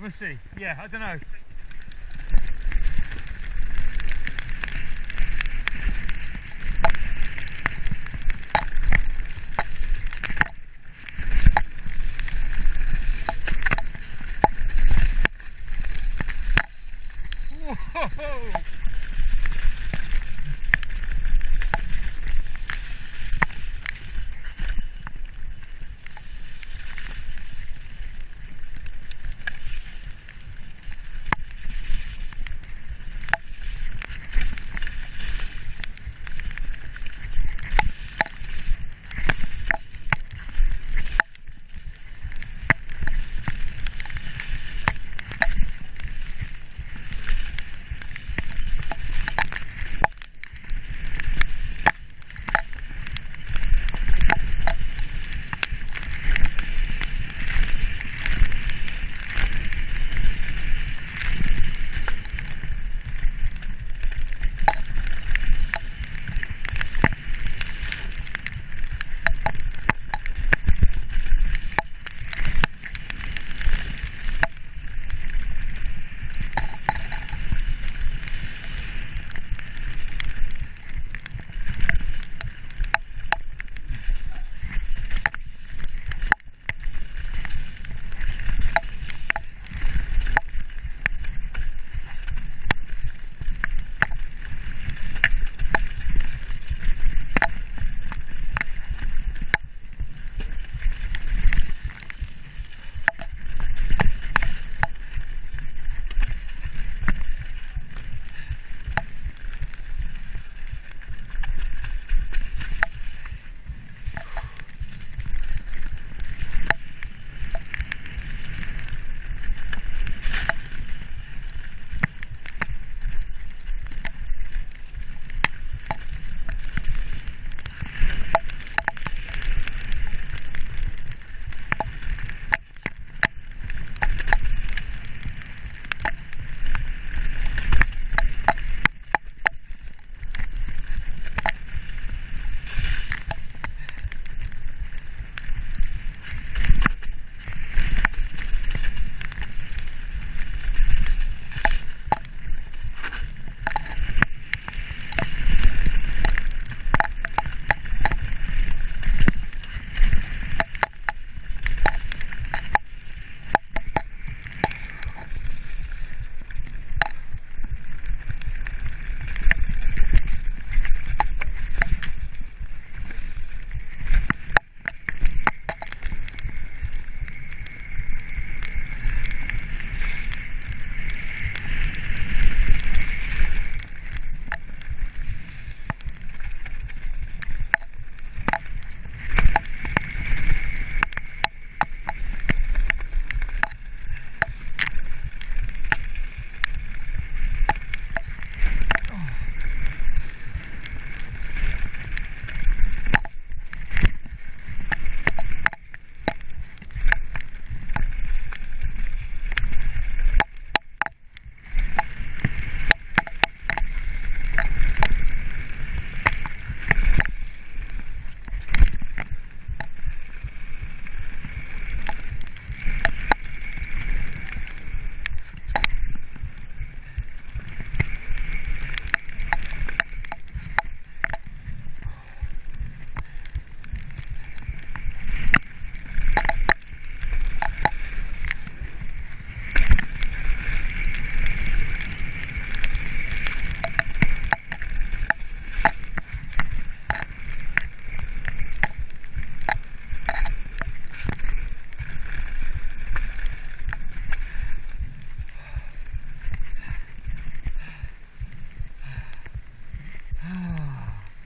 We'll see. Yeah, I don't know.